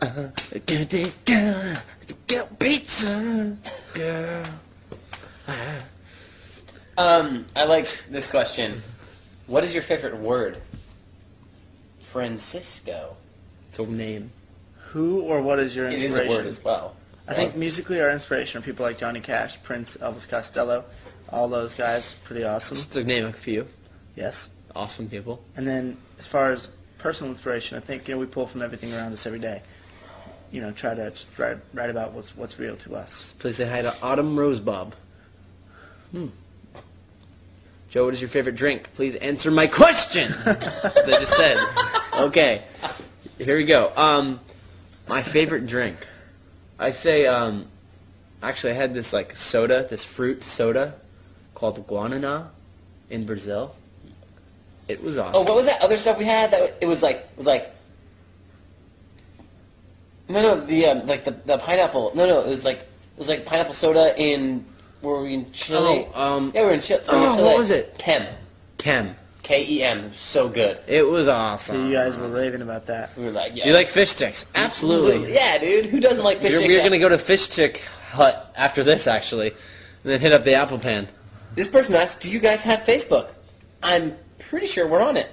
Uh, get it, girl. Get pizza, girl. Um, I like this question. What is your favorite word? Francisco. It's a name. Who or what is your It is inspiration? a word as well. I think musically our inspiration are people like Johnny Cash, Prince, Elvis Costello, all those guys, pretty awesome. Just to name a few. Yes. Awesome people. And then as far as personal inspiration, I think you know we pull from everything around us every day. You know, try to write, write about what's what's real to us. Please say hi to Autumn Rosebob. Hmm. Joe, what is your favorite drink? Please answer my question. That's what they just said. Okay. Here we go. Um, my favorite drink. I say, um, actually, I had this like soda, this fruit soda called Guarana in Brazil. It was awesome. Oh, what was that other stuff we had? That it was like it was like. No, no, the um, like the, the pineapple. No, no, it was like it was like pineapple soda in. Were we in Chile? Oh, um, yeah, we were in Chile. oh, Chile. what was it? Kem. Kem. K E M. So good. It was So awesome. you guys were raving about that. We were like, yeah. Do you like fish sticks? Absolutely. Yeah, dude. Who doesn't like fish We're, sticks? we're gonna go to Fish Stick Hut after this, actually, and then hit up the Apple Pan. This person asked, "Do you guys have Facebook?" I'm pretty sure we're on it.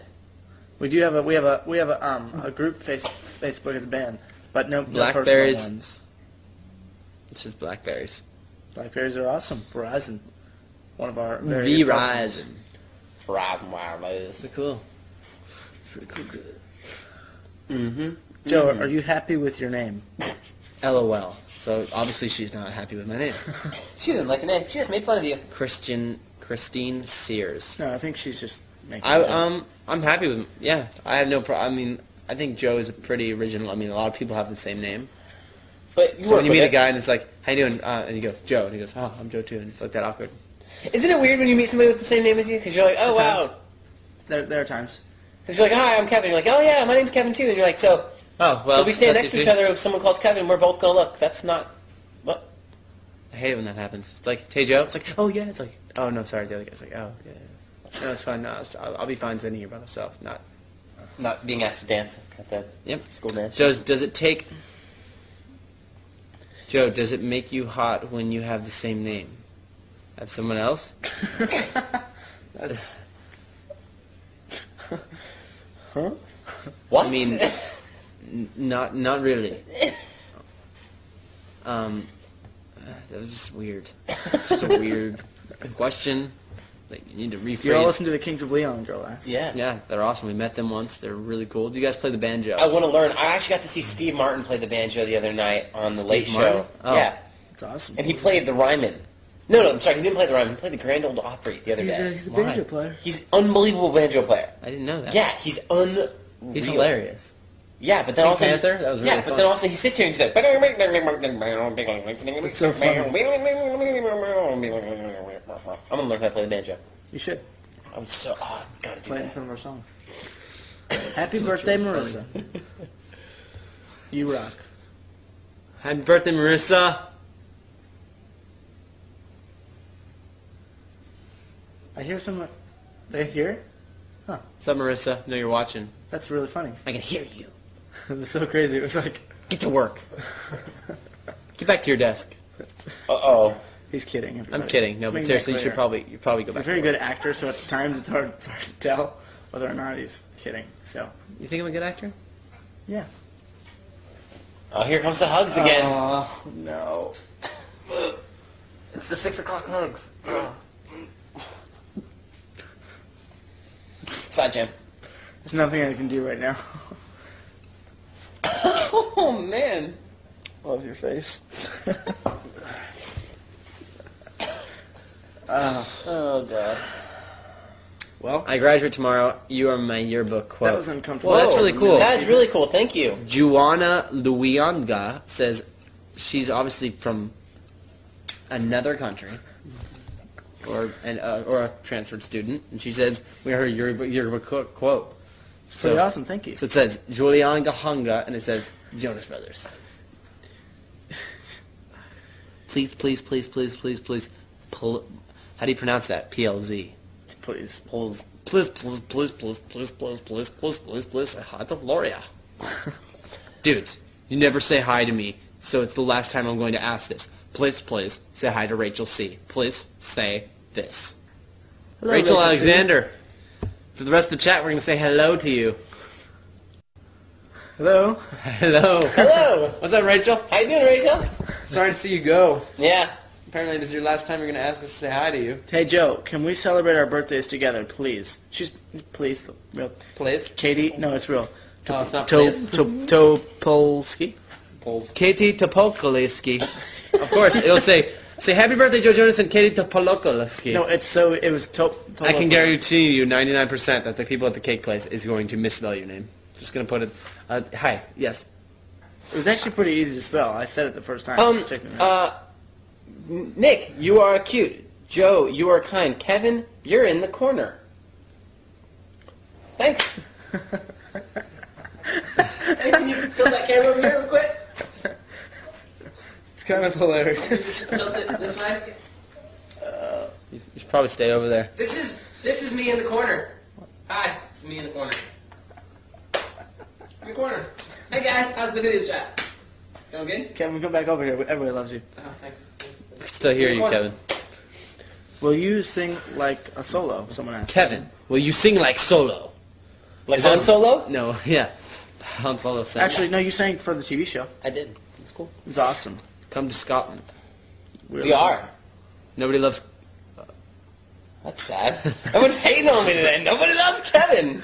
We do have a we have a we have a um a group face Facebook as a band, but no, no Blackberries. ones. It's just blackberries. Blackberries are awesome. Verizon, one of our very good partners. Verizon. Verizon Wireless. Pretty cool. Pretty cool. Good. Mm-hmm. Joe, are you happy with your name? LOL. So obviously she's not happy with my name. She didn't like the name. She just made fun of you. Christian Christine Sears. No, I think she's just making. I um I'm happy with yeah. I have no pro. I mean I think Joe is a pretty original. I mean a lot of people have the same name. But you So when you meet a guy and it's like, how you doing? Uh, and you go Joe, and he goes, oh I'm Joe too, and it's like that awkward. Isn't it weird when you meet somebody with the same name as you? Because you're like, oh wow. there, there are times. Because you're like, hi, I'm Kevin. You're like, oh yeah, my name's Kevin too. And you're like, so Oh well. so we stand next to each other. If someone calls Kevin, we're both gonna look. That's not. What? I hate it when that happens. It's like, hey Joe. It's like, oh yeah. It's like, oh no, sorry. The other guy's like, oh yeah. No, it's fine. No, I'll, I'll be fine sitting here by myself. Not. Not being asked to dance at the Yep. school dance. Does does it take? Joe, does it make you hot when you have the same name? Have someone else? That's. huh? What? I mean, N- not not really. Um, that was just weird. Just a weird question. Like you need to rephrase. You all listen to the Kings of Leon, girl ass. yeah. Yeah, they're awesome. We met them once. They're really cool. Do you guys play the banjo? I want to learn. I actually got to see Steve Martin play the banjo the other night on the Steve Late Martin? Show. Oh. Yeah, It's awesome. and he played the Ryman. No, no, I'm sorry, he didn't play the Ryman. He played the Grand Ole Opry the other He's day. a, he's a Why? banjo player. He's unbelievable banjo player. I didn't know that. Yeah, he's unreal. he's hilarious. Yeah, but then Pink also Panther? That was really yeah, but then also he sits here and he's like. It's so funny. I'm gonna learn how to play the banjo. You should I'm so oh, gotta do play it in that. some of our songs. Happy birthday, Marissa. You rock. Happy birthday, Marissa. I hear someone. They hear Huh. What's up, Marissa? Know you're watching. That's really funny. I can hear you. it was so crazy. It was like. Get to work. Get back to your desk. Uh oh. He's kidding. I'm kidding. No, Just but seriously, you should probably you probably go back. He's a very good actor, so at times it's hard, it's hard to tell whether or not he's kidding. So, You think I'm a good actor? yeah. Oh, here comes the hugs again. Oh, no. it's the six o'clock hugs. Side jam. There's nothing I can do right now. oh man. Love your face. uh, Oh god. well, I graduate tomorrow. You are my yearbook quote. that was uncomfortable. Well, that's really cool. That is really cool. Thank you. Juana Luianga says she's obviously from another country or an, uh, or a transferred student, and she says we heard your yearbook quote. quote. It's pretty So, awesome. Thank you. so it says Juliana Hunga, and it says Jonas Brothers. Please, please, please, please, please, please. Pl- how do you pronounce that? PLZ. Please. Please, please, please, please, please, please, please, please, please, please, please, Heart of Loria. Dudes, You never say hi to me, so it's the last time I'm going to ask this. Please, please, say hi to Rachel C. Please say this. Hello, Rachel, C. Alexander. For the rest of the chat, we're going to say hello to you. Hello. Hello. Hello. What's up, Rachel? How you doing, Rachel? Sorry to see you go. Yeah. Apparently, this is your last time you're going to ask us to say hi to you. Hey Joe, can we celebrate our birthdays together, please? She's please, real. Please. Katie, no, it's real. Oh, it's not To- please. to- Topolsky. Katie Topolkowski. of course, it'll say, say happy birthday, Joe Jonas and Katie Topolkowski. No, it's so it was Top. I can guarantee you 99% that the people at the cake place is going to misspell your name. Just going to put it, uh, hi, yes. It was actually pretty easy to spell. I said it the first time. Um, It took me a minute. uh, Nick, you are cute. Joe, you are kind. Kevin, you're in the corner. Thanks. Hey, can you tilt that camera over here real quick? It's kind of hilarious. Tilt it this way. Uh, You should probably stay over there. This is this is me in the corner. Hi, this is me in the corner. In the corner. Hey guys, how's the video chat? Going good? Kevin, come back over here. Everybody loves you. Oh, thanks. I can still hear you, Kevin. Will you sing like a solo? Someone asked. Kevin, will you sing like Solo? Like Is Han that- Solo? No, yeah. Han Solo sang. Actually, no, you sang for the TV show. I did. It's cool. It was awesome. come to Scotland. We are. Nobody loves. That's sad. Everyone's hating on me today. Nobody loves Kevin.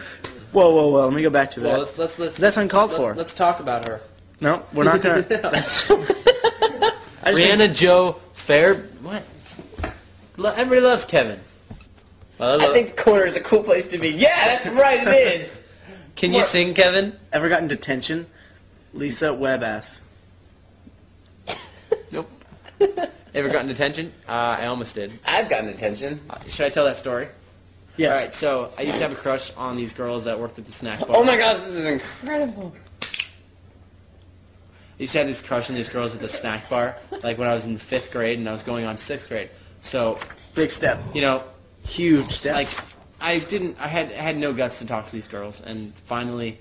Whoa, whoa, whoa! Let me go back to that. Well, let's let's let's. That's uncalled let- for. Let's talk about her. no, we're not gonna. That's, I just think- Rihanna Joe Fair. What? Lo- Everybody loves Kevin. Well, I think the corner is a cool place to be. Yeah, that's right. It is. Can you What? sing, Kevin? ever gotten detention? Lisa Webass. Nope. Ever gotten detention? Uh, I almost did. I've gotten attention. Uh, should I tell that story? Yes. All right. So I used to have a crush on these girls that worked at the snack bar. Oh my gosh, this is incredible. I used to have this crush on these girls at the snack bar, like when I was in fifth grade and I was going on sixth grade. So Big step. you know, Huge step. like I didn't, I had I had no guts to talk to these girls, and finally,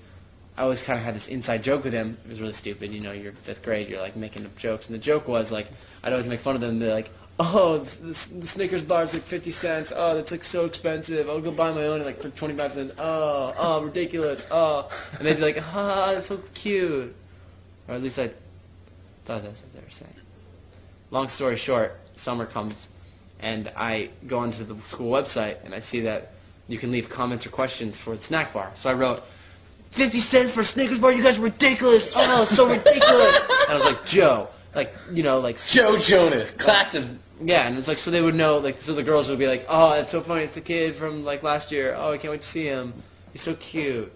I always kind of had this inside joke with them. It was really stupid, you know. You're fifth grade, you're like making up jokes, and the joke was like I'd always make fun of them. They're like, "Oh, this, this, the Snickers bar is like 50 cents. Oh, that's like so expensive. I'll go buy my own like for 25 cents. Oh, oh, ridiculous. Oh," and they'd be like, "Ah, that's so cute," or at least I thought that's what they were saying. Long story short, summer comes, and I go onto the school website and I see that you can leave comments or questions for the snack bar. So I wrote, 50 cents for a Snickers bar? You guys are ridiculous. Oh, so ridiculous. and I was like, Joe. Like, you know, like... Joe Jonas, class of. Yeah, and it's like, so they would know, like, so the girls would be like, oh, it's so funny. It's a kid from, like, last year. Oh, I can't wait to see him. He's so cute.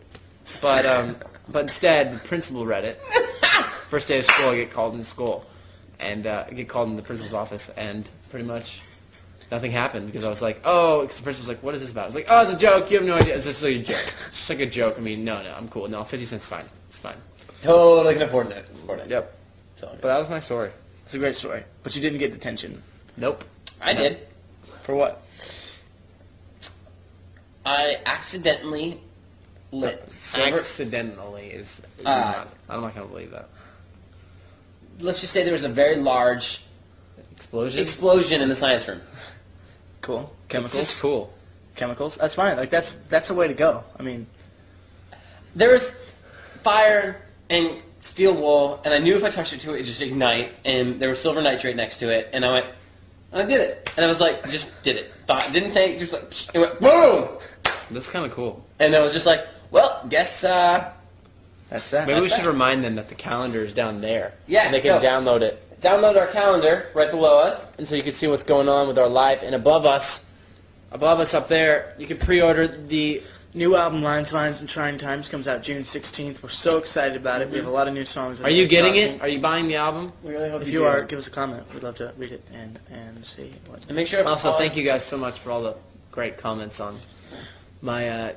But, um, but instead, the principal read it. First day of school, I get called in school. And uh, I get called in the principal's office, and pretty much nothing happened because I was like, oh, because the principal's like, what is this about? I was like, oh, it's a joke. You have no idea. It's just like a joke. It's just like a joke. I mean, no, no, I'm cool. No, 50 cents fine. It's fine. Totally can afford that. Afford it. Yep. So, But that was my story. It's a great story. But you didn't get detention. Nope. I did. For what? I accidentally lit silver. Accidentally is. is Uh, not, I'm not gonna believe that. Let's just say there was a very large Explosion. explosion in the science room. Cool. It's Chemicals. just cool. Chemicals. That's fine. Like that's that's a way to go. I mean, There was fire and steel wool, and I knew if I touched it to it, it'd just ignite. And there was silver nitrate next to it, and I went, and I did it. And I was like, just did it. Thought, didn't think, just like, it went boom. That's kind of cool. And I was just like, well, guess, uh, that's that. Maybe we That's should remind them that the calendar is down there. Yeah, And they can so- download it. download our calendar right below us. And so you can see what's going on with our life. And above us, above us up there, you can pre-order the New album, Lines, Vines, and Trying Times, comes out June 16th. We're so excited about it. We have a lot of new songs. Are you getting it? Are you buying the album? We really hope If you, you do. are, give us a comment. We'd love to read it and and see what. And make sure. Also, thank you guys so much for all the great comments on my uh,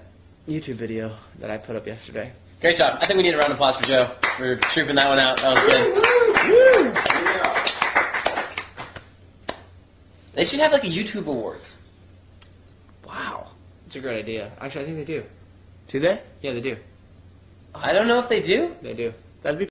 YouTube video that I put up yesterday. Great job. I think we need a round of applause for Joe for trooping that one out. That was good. They should have like a YouTube awards. Wow. That's a great idea. Actually, I think they do. Do they? Yeah, they do. I don't know if they do. They do. That'd be